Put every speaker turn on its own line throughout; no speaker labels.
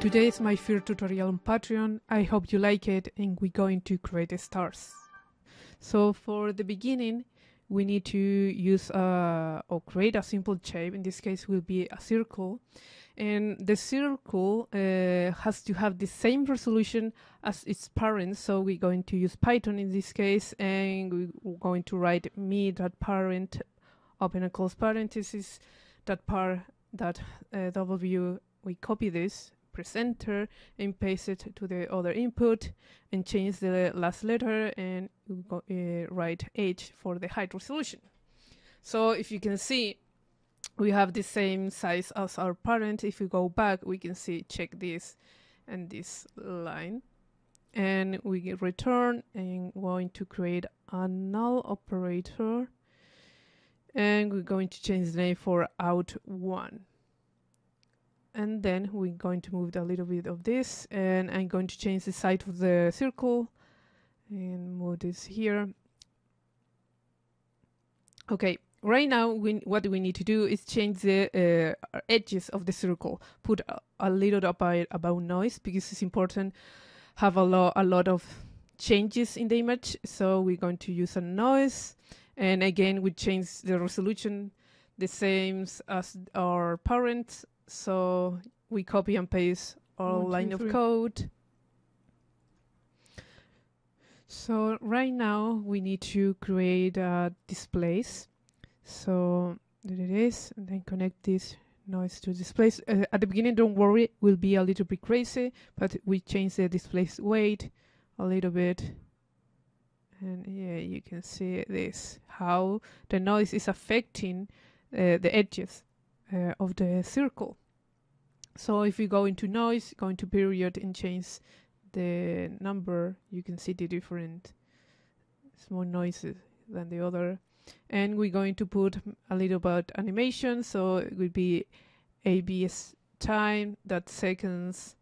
Today is my first tutorial on Patreon. I hope you like it and we're going to create stars. So for the beginning, we need to use uh, or create a simple shape. In this case, will be a circle, and the circle uh, has to have the same resolution as its parent. So we're going to use Python in this case, and we're going to write me dot parent open and close parentheses that par that uh, w. We copy this presenter and paste it to the other input and change the last letter and uh, write H for the height resolution. So if you can see, we have the same size as our parent. If we go back, we can see, check this and this line. And we return and going to create a null operator. And we're going to change the name for out1 and then we're going to move a little bit of this and I'm going to change the side of the circle and move this here. Okay right now we, what we need to do is change the uh, edges of the circle. Put a, a little about, about noise because it's important have a lot a lot of changes in the image. So we're going to use a noise and again we change the resolution the same as our parent so we copy and paste our One, line two, of code. So right now we need to create uh, displace. So there it is, and then connect this noise to displace. Uh, at the beginning, don't worry, will be a little bit crazy, but we change the displace weight a little bit. And yeah, you can see this, how the noise is affecting uh, the edges uh, of the circle. So if you go into noise, go into period and change the number, you can see the different small noises than the other. And we're going to put a little bit animation, so it would be ABS time, that seconds,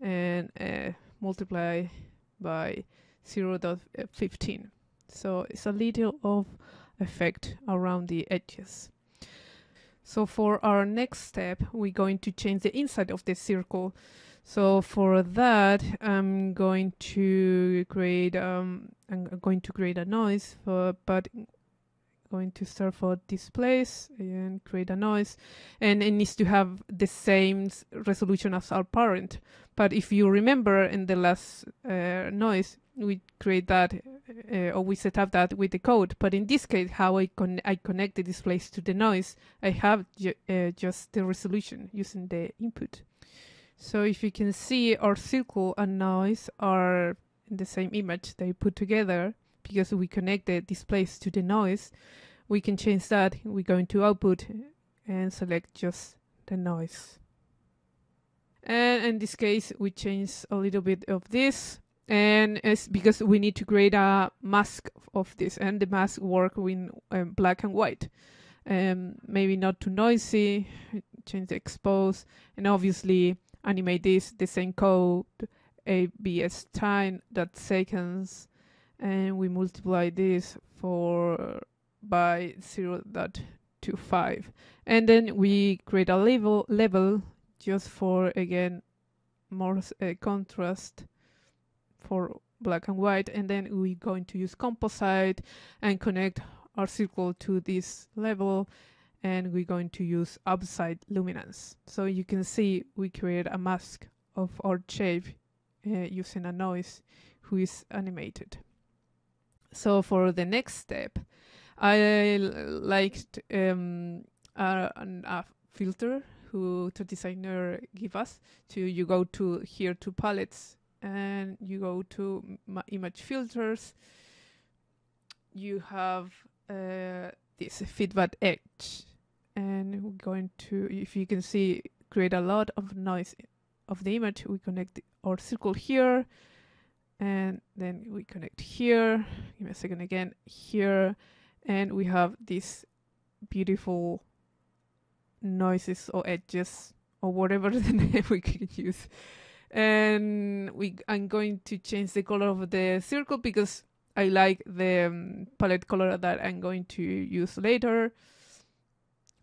and uh, multiply by 0 0.15. So it's a little of effect around the edges. So for our next step, we're going to change the inside of the circle. So for that, I'm going to create um, I'm going to create a noise for, but going to start for displace and create a noise and it needs to have the same resolution as our parent but if you remember in the last uh, noise we create that uh, or we set up that with the code. But in this case, how I, con I connect the displace to the noise, I have ju uh, just the resolution using the input. So if you can see our circle and noise are in the same image they put together because we connect the displace to the noise, we can change that. We go into output and select just the noise. And in this case, we change a little bit of this and it's because we need to create a mask of this and the mask work with um, black and white um, maybe not too noisy change the expose and obviously animate this the same code abs time that seconds and we multiply this for by 0 0.25 and then we create a level level just for again more uh, contrast for black and white. And then we're going to use composite and connect our circle to this level and we're going to use upside luminance. So you can see we create a mask of our shape uh, using a noise who is animated so for the next step I liked um, a, a filter who the designer give us to you go to here to palettes and you go to image filters, you have uh, this feedback edge. And we're going to, if you can see, create a lot of noise of the image. We connect our circle here, and then we connect here. Give me a second again, here, and we have this beautiful noises or edges or whatever the name we can use. And we I'm going to change the color of the circle because I like the um, palette color that I'm going to use later.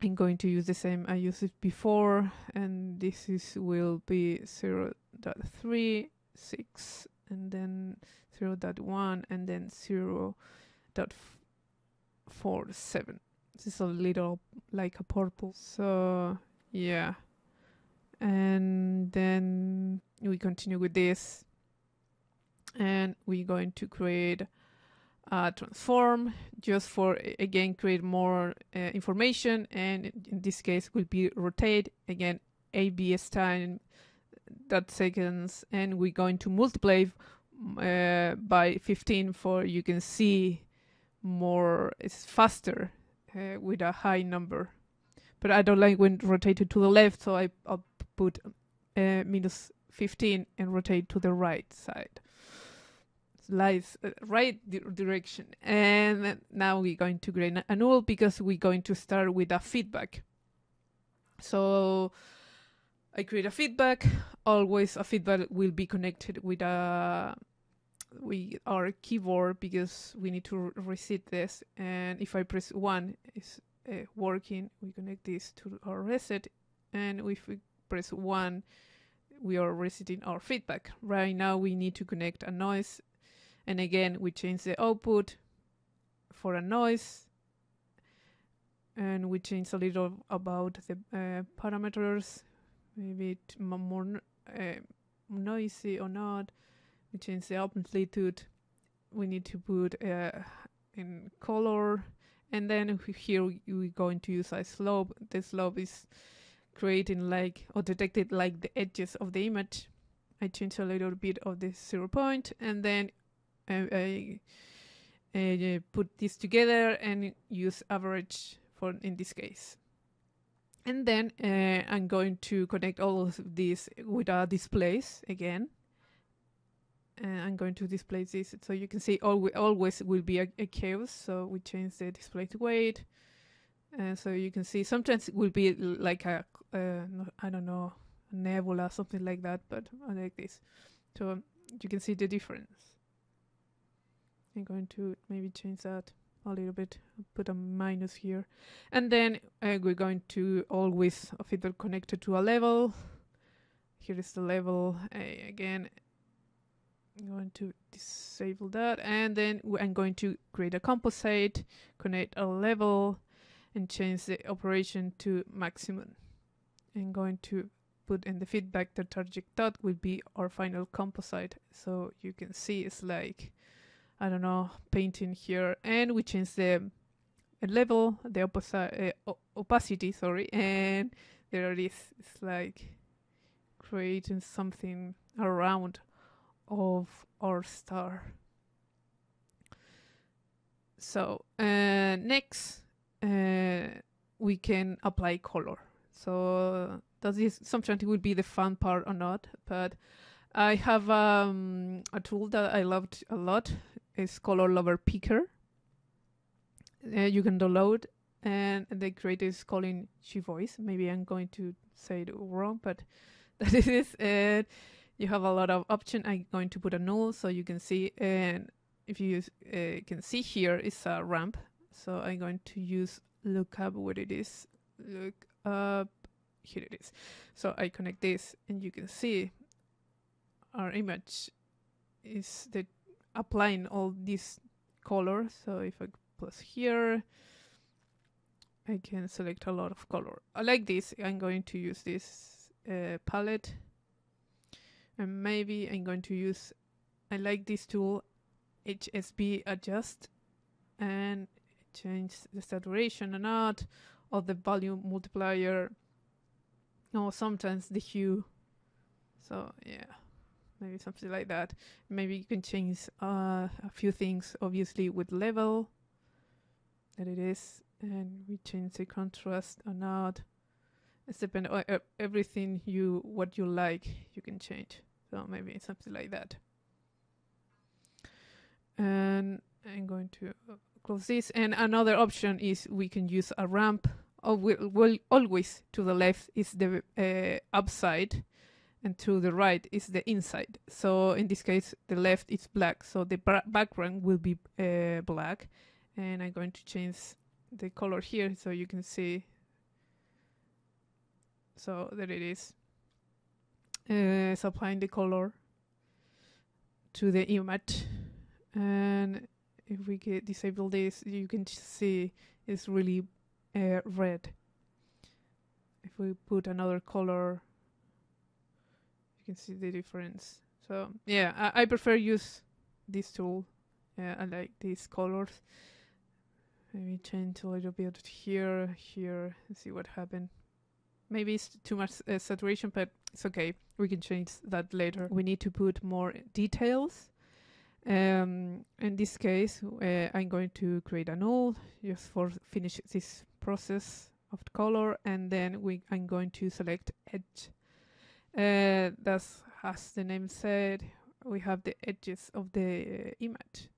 I'm going to use the same I used it before, and this is will be 0 0.3, 6, and then 0 0.1, and then 0 0.47. This is a little like a purple. So yeah, and then we continue with this, and we're going to create a transform just for again create more uh, information and in this case will be rotate again abs time dot seconds and we're going to multiply uh, by 15 for you can see more it's faster uh, with a high number. But I don't like when rotated to the left so I, I'll put uh, minus 15 and rotate to the right side. Lies uh, right di- direction. And now we're going to create a null because we're going to start with a feedback. So i create a feedback. Always a feedback will be connected with a with our keyboard because we need to reset this. And if i press 1 is uh, working. We connect this to our reset. And if we press 1 we are resetting our feedback. Right now we need to connect a noise. And again we change the output for a noise. And we change a little about the uh, parameters maybe it more uh, noisy or not we change the amplitude we need to put uh, in color and then here we're going to use a slope the slope is creating like or detected like the edges of the image I change a little bit of the zero point and then I, I uh, put this together and use average for in this case. And then uh, I'm going to connect all of these with our displace again. And I'm going to display this so you can see always, always will be a, a chaos. So we change the display to weight. And so you can see sometimes it will be like a, uh, I don't know, nebula, something like that, but like this. So you can see the difference. I'm going to maybe change that a little bit, put a minus here. And then uh, we're going to always a feedback connected to a level. Here is the level uh, again. I'm going to disable that and then I'm going to create a composite, connect a level and change the operation to maximum. I'm going to put in the feedback the target dot will be our final composite. So you can see it's like I don't know, painting here, and we change the level, the opposite uh, opacity, sorry, and there it is. It's like creating something around of our star. So uh, next, uh, we can apply color. So does this sometimes it will be the fun part or not, but I have um, a tool that I loved a lot is Color Lover Picker. Uh, you can download, and the creator is calling She Voice. Maybe I'm going to say it wrong, but that is it. You have a lot of option. I'm going to put a null so you can see, and if you uh, can see here is a ramp. So I'm going to use look up what it is. Look up here it is. So I connect this, and you can see our image is the applying all these colors. So if I plus here, I can select a lot of color. I like this. I'm going to use this uh, palette. And maybe I'm going to use, I like this tool, HSV adjust, and change the saturation or not, or the volume multiplier, or sometimes the hue. So yeah maybe something like that. Maybe you can change uh, a few things, obviously with level that it is, and we change the contrast or not. It's depend on uh, everything you what you like you can change. So maybe something like that. And I'm going to close this. And another option is we can use a ramp. Oh, will will always to the left is the uh, upside and to the right is the inside. So in this case, the left is black, so the background will be uh, black. And I'm going to change the color here so you can see. So there it is. Uh, applying the color to the image. And if we get disable this you can see it's really uh, red. If we put another color can see the difference. So yeah I, I prefer use this tool. Yeah I like these colors. Maybe change a little bit here here see what happened. Maybe it's too much uh, saturation but it's okay. We can change that later. We need to put more details. Um, in this case uh, I'm going to create a null just for finish this process of the color and then we I'm going to select edge uh, that's as the name said we have the edges of the uh, image.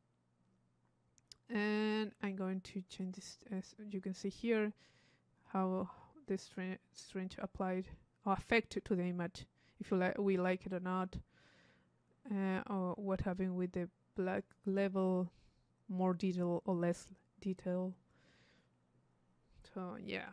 And I'm going to change this as you can see here how this string, applied or affect to the image if you like we like it or not. Uh, or what happened with the black level more detail or less detail. So yeah.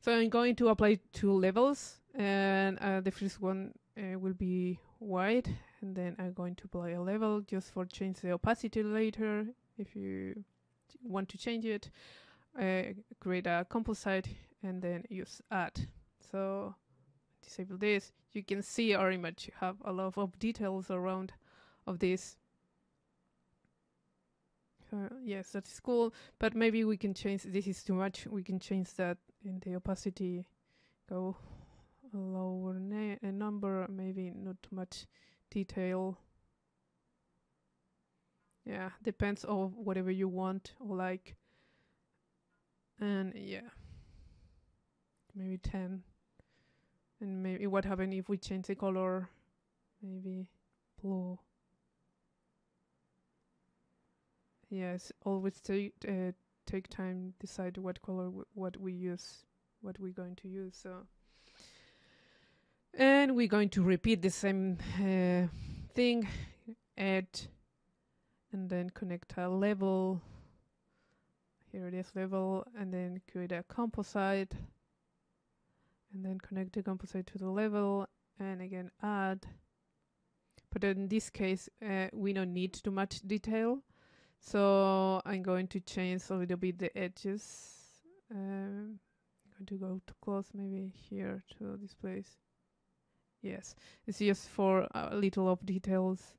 So I'm going to apply two levels and uh, the first one uh, will be white and then I'm going to apply a level just for change the opacity later if you want to change it. Uh, create a composite and then use add. So disable this you can see our image have a lot of details around of this. Uh, yes that is cool but maybe we can change this is too much we can change that in the opacity go lower a number maybe not too much detail. Yeah depends on whatever you want or like and yeah. Maybe 10 and maybe what happen if we change the color? Maybe blue. Yes always take uh, take time decide what color what we use what we're going to use so and we're going to repeat the same uh, thing add and then connect a level. Here it is level and then create a composite. And then connect the composite to the level and again add. But in this case uh, we don't need too much detail. So I'm going to change a little bit the edges. Um, I'm going to go to close maybe here to this place yes. It's just for a little of details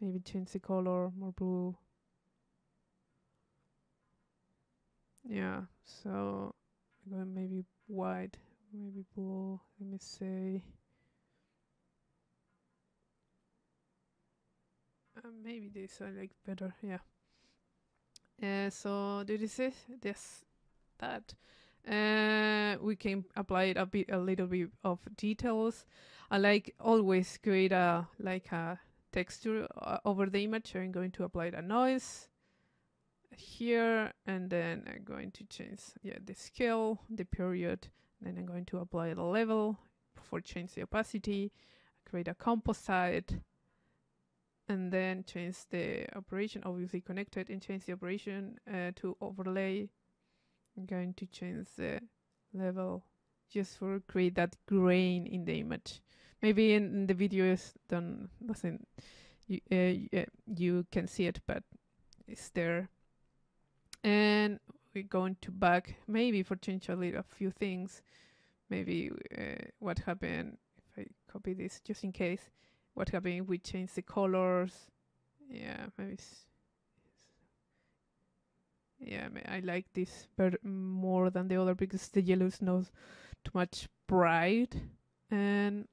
maybe change the color more blue. Yeah so I'm going maybe white maybe blue let me say uh, maybe this I like better yeah. Uh, so did you see this that uh, we can apply it a bit a little bit of details I like always create a like a texture uh, over the image I'm going to apply a noise here and then I'm going to change yeah the scale the period then I'm going to apply the level for change the opacity, create a composite, and then change the operation, obviously connected, and change the operation uh, to overlay. I'm going to change the level just for create that grain in the image. Maybe in, in the videos don't doesn't you uh, you can see it, but it's there. And we're going to back maybe for change a little a few things maybe uh, what happened if I copy this just in case what happened we change the colors yeah maybe it's, yeah I like this better more than the other because the yellow is not too much bright. And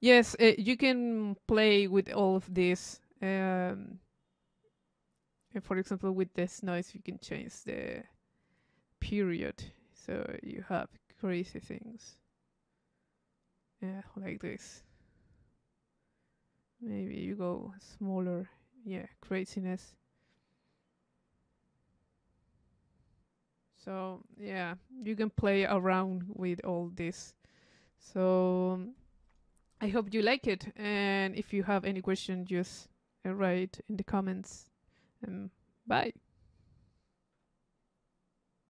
yes uh, you can play with all of this um, for example with this noise you can change the period. So you have crazy things. Yeah like this. Maybe you go smaller. Yeah craziness so yeah you can play around with all this. So I hope you like it. And if you have any question just uh, write in the comments. Um, bye